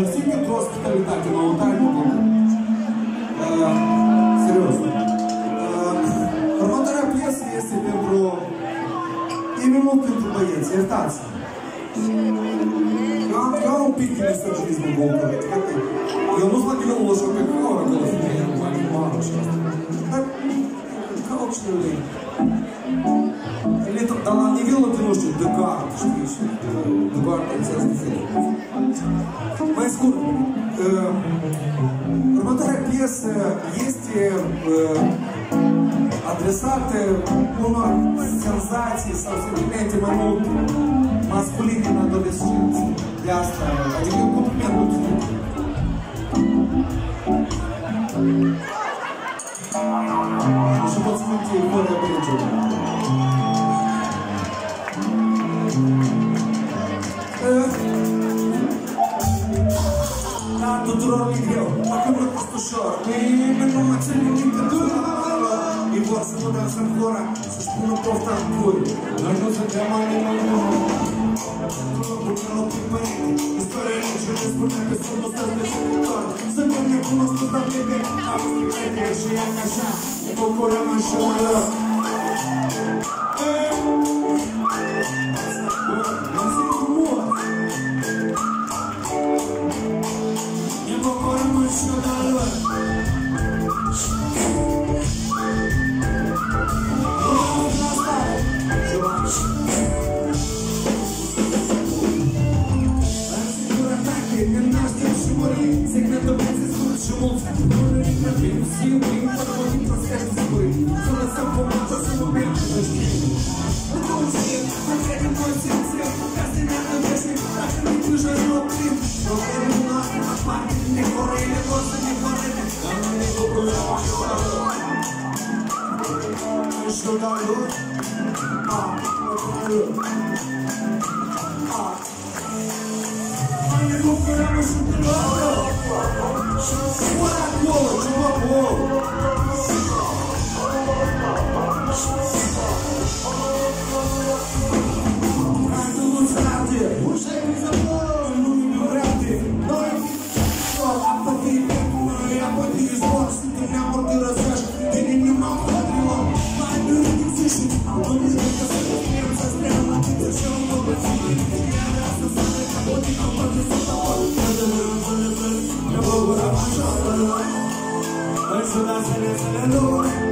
Працівник госпіталю, так і на Алтайні були. Е, а, серйозно. Е, а, Ромотерапія свісі про і мимовки продається, іртація. Я вам піки не став жизни був. Я ну знакнуло, що как хора, коли я не мало часто. Так, коротше людей. Літом, да, не віло, тому що Декарт, что що Декарт, це знаходить. Нивелу ты можешь de gard, știi, și de gard înțeles diferit. Mai scurt, uh, următoarea piesă este uh, adresată unor senzații tuturor mi greu, acum mă fost ușor. Nimeni nu mă ține dictatura Ei vor să mă dansă în gura, să spună pofta în curi Noi nu suntem animali, nu Bucur locul părinte, istoria nu ce ne spunea că sunt o stăzi de jucător Suntem necunoscut, dar bine, am stricete și e așa. Ne bucurăm așa, mă loc Thank you. сіли, подводів розкажуть зуби, Сонце помилка силу більше шкіл. Друзі, хотя мой сердце, каждый на небесный, так и не дуже зробив. Що не луна, а парні не горили, лоси не горили, а мені добре Що даю? А, а, а не купила, що ти робила, що ти Apolo, João Apolo. そら探さぬ